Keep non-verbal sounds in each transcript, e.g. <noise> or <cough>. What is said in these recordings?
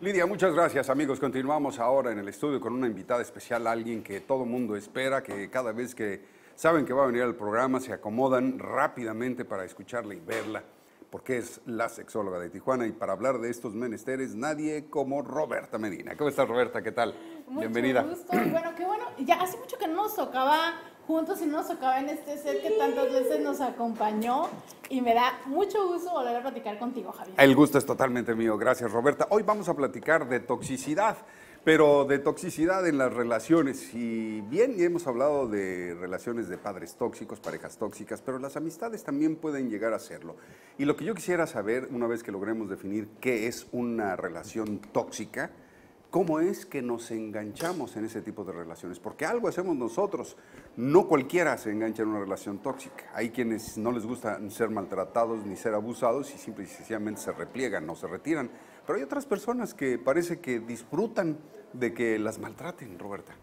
Lidia, muchas gracias amigos. Continuamos ahora en el estudio con una invitada especial, alguien que todo mundo espera, que cada vez que saben que va a venir al programa se acomodan rápidamente para escucharla y verla, porque es la sexóloga de Tijuana y para hablar de estos menesteres nadie como Roberta Medina. ¿Cómo estás Roberta? ¿Qué tal? Mucho Bienvenida. Gusto. Bueno, qué bueno. Ya hace mucho que no nos tocaba juntos y no nos tocaba en este set que tantas veces nos acompañó y me da mucho gusto volver a platicar contigo, Javier. El gusto es totalmente mío. Gracias Roberta. Hoy vamos a platicar de toxicidad. Pero de toxicidad en las relaciones, y bien, ya hemos hablado de relaciones de padres tóxicos, parejas tóxicas, pero las amistades también pueden llegar a serlo. Y lo que yo quisiera saber, una vez que logremos definir qué es una relación tóxica, ¿Cómo es que nos enganchamos en ese tipo de relaciones? Porque algo hacemos nosotros. No cualquiera se engancha en una relación tóxica. Hay quienes no les gusta ser maltratados ni ser abusados y simple y sencillamente se repliegan o se retiran. Pero hay otras personas que parece que disfrutan de que las maltraten, Roberta.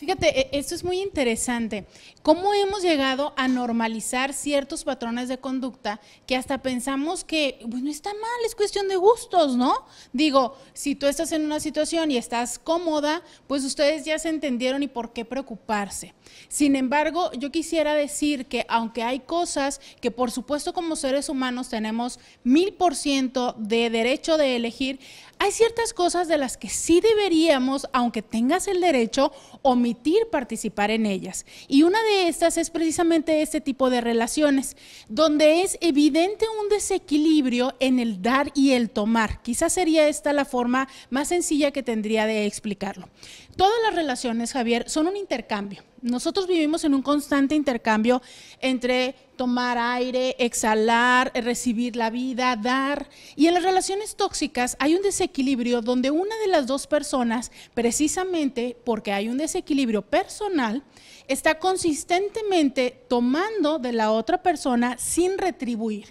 Fíjate, e, esto es muy interesante. ¿Cómo hemos llegado a normalizar ciertos patrones de conducta que hasta pensamos que, bueno, está mal, es cuestión de gustos, ¿no? Digo, si tú estás en una situación y estás cómoda, pues ustedes ya se entendieron y por qué preocuparse. Sin embargo, yo quisiera decir que aunque hay cosas que por supuesto como seres humanos tenemos mil por ciento de derecho de elegir, hay ciertas cosas de las que sí deberíamos, aunque tengas el derecho, omitir participar en ellas. Y una de estas es precisamente este tipo de relaciones, donde es evidente un desequilibrio en el dar y el tomar. Quizás sería esta la forma más sencilla que tendría de explicarlo. Todas las relaciones, Javier, son un intercambio. Nosotros vivimos en un constante intercambio entre tomar aire, exhalar, recibir la vida, dar. Y en las relaciones tóxicas hay un desequilibrio donde una de las dos personas, precisamente porque hay un desequilibrio personal, está consistentemente tomando de la otra persona sin retribuir.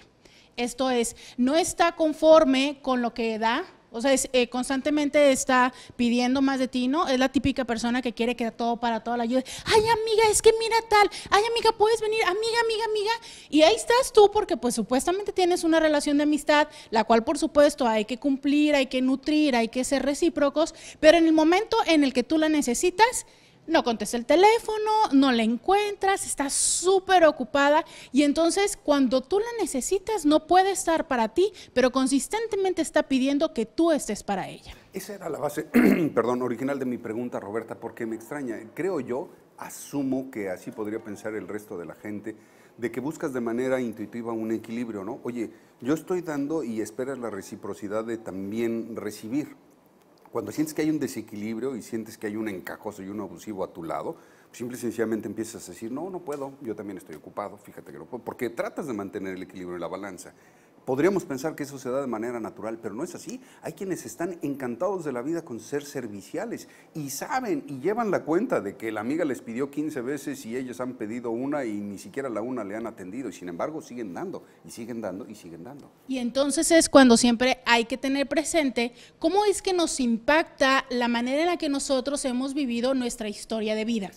Esto es, no está conforme con lo que da, o sea, es, eh, constantemente está pidiendo más de ti, ¿no? Es la típica persona que quiere que todo para toda la ayuda. Ay, amiga, es que mira tal. Ay, amiga, puedes venir. Amiga, amiga, amiga. Y ahí estás tú porque pues supuestamente tienes una relación de amistad, la cual por supuesto hay que cumplir, hay que nutrir, hay que ser recíprocos, pero en el momento en el que tú la necesitas, no contesta el teléfono, no la encuentras, está súper ocupada y entonces cuando tú la necesitas no puede estar para ti, pero consistentemente está pidiendo que tú estés para ella. Esa era la base, <clears throat> perdón, original de mi pregunta, Roberta, porque me extraña. Creo yo, asumo que así podría pensar el resto de la gente, de que buscas de manera intuitiva un equilibrio, ¿no? Oye, yo estoy dando y esperas la reciprocidad de también recibir cuando sientes que hay un desequilibrio y sientes que hay un encajoso y un abusivo a tu lado, simple y sencillamente empiezas a decir, no, no puedo, yo también estoy ocupado, fíjate que no puedo, porque tratas de mantener el equilibrio en la balanza. Podríamos pensar que eso se da de manera natural, pero no es así. Hay quienes están encantados de la vida con ser serviciales y saben y llevan la cuenta de que la amiga les pidió 15 veces y ellos han pedido una y ni siquiera la una le han atendido y sin embargo siguen dando y siguen dando y siguen dando. Y entonces es cuando siempre hay que tener presente cómo es que nos impacta la manera en la que nosotros hemos vivido nuestra historia de vida.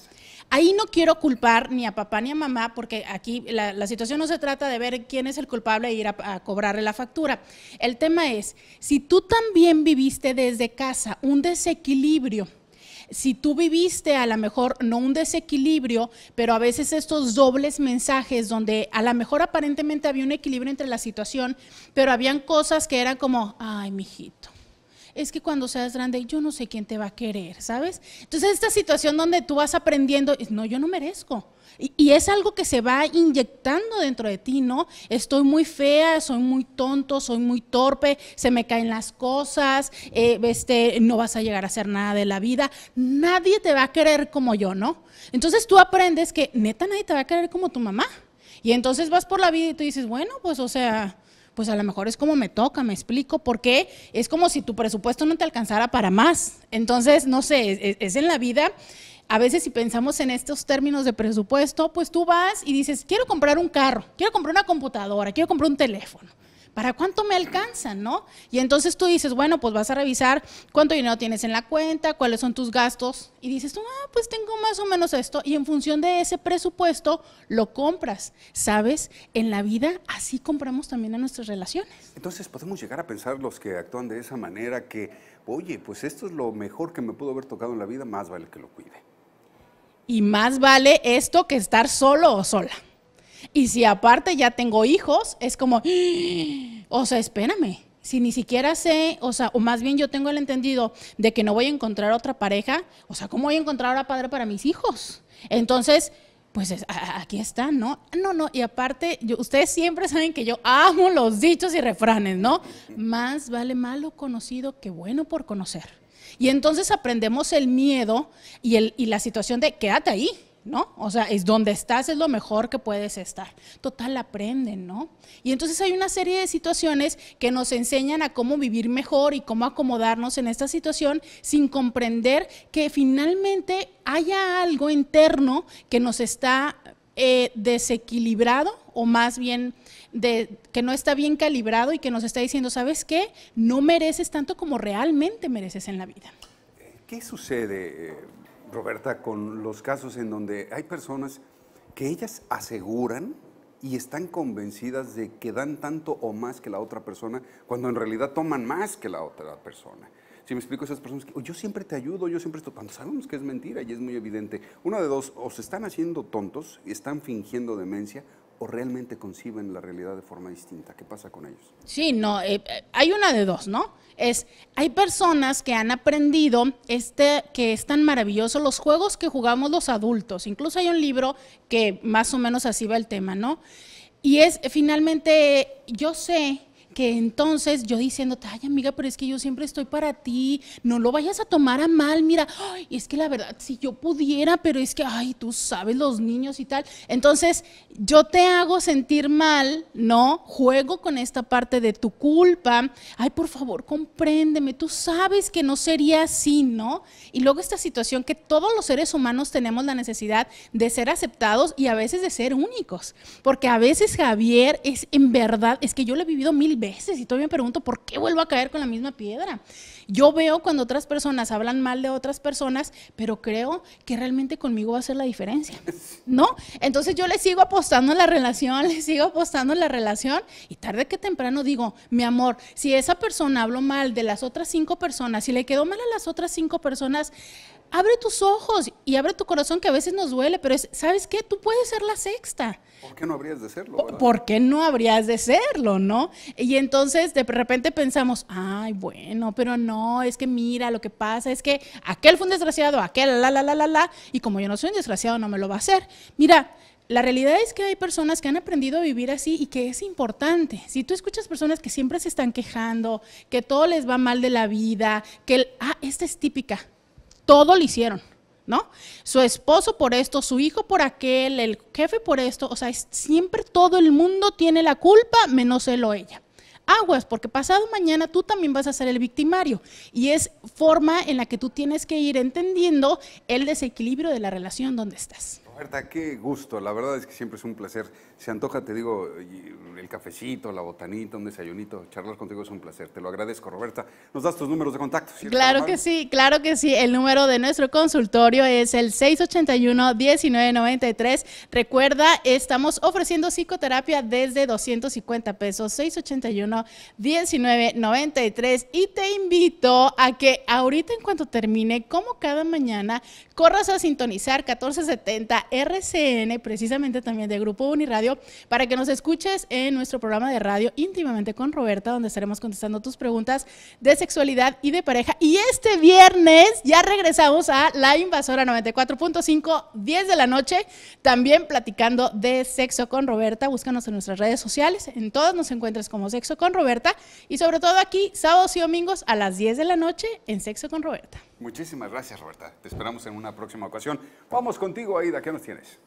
Ahí no quiero culpar ni a papá ni a mamá, porque aquí la, situación no se trata de ver quién es el culpable e ir a, a cobrarle la factura. El tema es, si tú también viviste desde casa un desequilibrio, si tú viviste a lo mejor no un desequilibrio, pero a veces estos dobles mensajes donde a lo mejor aparentemente había un equilibrio entre la situación, pero habían cosas que eran como, ay, mijito, es que cuando seas grande yo no sé quién te va a querer, ¿sabes? Entonces esta situación donde tú vas aprendiendo, no, yo no merezco. Y, es algo que se va inyectando dentro de ti, ¿no? Estoy muy fea, soy muy tonto, soy muy torpe, se me caen las cosas, eh, este, no vas a llegar a hacer nada de la vida, nadie te va a querer como yo, ¿no? Entonces tú aprendes que neta nadie te va a querer como tu mamá. Y entonces vas por la vida y tú dices, bueno, pues o sea, pues a lo mejor es como me toca, me explico, porque es como si tu presupuesto no te alcanzara para más. Entonces, no sé, es, en la vida. A veces si pensamos en estos términos de presupuesto, pues tú vas y dices, quiero comprar un carro, quiero comprar una computadora, quiero comprar un teléfono. ¿Para cuánto me alcanzan, no? Y entonces tú dices, bueno, pues vas a revisar cuánto dinero tienes en la cuenta, cuáles son tus gastos, y dices tú, ah, pues tengo más o menos esto, y en función de ese presupuesto lo compras. ¿Sabes? En la vida así compramos también a nuestras relaciones. Entonces podemos llegar a pensar los que actúan de esa manera que oye, pues esto es lo mejor que me pudo haber tocado en la vida, más vale que lo cuide. Y más vale esto que estar solo o sola. Y si aparte ya tengo hijos, es como, ¡Ah! o sea, espérame, si ni siquiera sé, o sea, o más bien yo tengo el entendido de que no voy a encontrar otra pareja, o sea, ¿cómo voy a encontrar ahora padre para mis hijos? Entonces, pues aquí están, ¿no? No, no, y aparte, ustedes siempre saben que yo amo los dichos y refranes, ¿no? Más vale malo conocido que bueno por conocer. Y entonces aprendemos el miedo y, el, y la situación de quédate ahí, ¿no? O sea, es donde estás, es lo mejor que puedes estar. Total, aprenden, ¿no? Y entonces hay una serie de situaciones que nos enseñan a cómo vivir mejor y cómo acomodarnos en esta situación sin comprender que finalmente haya algo interno que nos está eh, desequilibrado o más bien de, que no está bien calibrado y que nos está diciendo, ¿sabes qué? No mereces tanto como realmente mereces en la vida. ¿Qué sucede? Roberta, con los casos en donde hay personas que ellas aseguran y están convencidas de que dan tanto o más que la otra persona, cuando en realidad toman más que la otra persona. Si me explico, esas personas yo siempre te ayudo, yo siempre estoy, cuando sabemos que es mentira y es muy evidente. Una de dos, o se están haciendo tontos, están fingiendo demencia, o realmente conciben la realidad de forma distinta? ¿Qué pasa con ellos? Sí, no, eh, hay una de dos, ¿no? Es, hay personas que han aprendido este, que es tan maravilloso los juegos que jugamos los adultos. Incluso hay un libro que más o menos así va el tema, ¿no? Y es finalmente, yo sé que entonces yo diciéndote, ay amiga, pero es que yo siempre estoy para ti, no lo vayas a tomar a mal, mira, es que la verdad, si yo pudiera, pero es que, ay, tú sabes, los niños y tal. Entonces, yo te hago sentir mal, ¿no? Juego con esta parte de tu culpa, ay, por favor, compréndeme, tú sabes que no sería así, ¿no? Y luego esta situación que todos los seres humanos tenemos la necesidad de ser aceptados y a veces de ser únicos, porque a veces Javier es en verdad, es que yo lo he vivido mil veces y todavía me pregunto por qué vuelvo a caer con la misma piedra. Yo veo cuando otras personas hablan mal de otras personas, pero creo que realmente conmigo va a ser la diferencia, ¿no? Entonces yo le sigo apostando en la relación, <laughs> le sigo apostando en la relación y tarde que temprano digo, mi amor, si esa persona habló mal de las otras cinco personas, si le quedó mal a las otras cinco personas, abre tus ojos y abre tu corazón que a veces nos duele, pero es, ¿sabes qué? Tú puedes ser la sexta. ¿Por qué no habrías de serlo? ¿Por qué no habrías de serlo, no? Y entonces de repente pensamos, ay, bueno, pero no, es que mira, lo que pasa es que aquel fue un desgraciado, aquel, la, la, la, la, la, y como yo no soy un desgraciado, no me lo va a hacer. Mira, la realidad es que hay personas que han aprendido a vivir así y que es importante. Si tú escuchas personas que siempre se están quejando, que todo les va mal de la vida, que, ah, esta es típica, todo lo hicieron, ¿no? Su esposo por esto, su hijo por aquel, el jefe por esto, o sea, siempre todo el mundo tiene la culpa, menos él o ella. Aguas, porque pasado mañana tú también vas a ser el victimario. Y es forma en la que tú tienes que ir entendiendo el desequilibrio de la relación donde estás. Roberta, qué gusto. La verdad es que siempre es un placer. Se antoja, te digo, el cafecito, la botanita, un desayunito. Charlar contigo es un placer. Te lo agradezco, Roberta. ¿Nos das tus números de contacto? claro que sí, claro que sí. El número de nuestro consultorio es el 681-1993. Recuerda, estamos ofreciendo psicoterapia desde 250 pesos. 681-1993. Y te invito a que ahorita, en cuanto termine, como cada mañana, corras a sintonizar 1470 RCN, precisamente también de Grupo Uniradio, para que nos escuches en nuestro programa de radio íntimamente con Roberta, donde estaremos contestando tus preguntas de sexualidad y de pareja. Y este viernes ya regresamos a La Invasora 94.5, 10 de la noche, también platicando de sexo con Roberta. Búscanos en nuestras redes sociales, en todas nos encuentres como Sexo con Roberta y sobre todo aquí, sábados y domingos a las 10 de la noche en Sexo con Roberta. Muchísimas gracias, Roberta. Te esperamos en una próxima ocasión. Vamos contigo, Aida. ¿Qué nos tienes?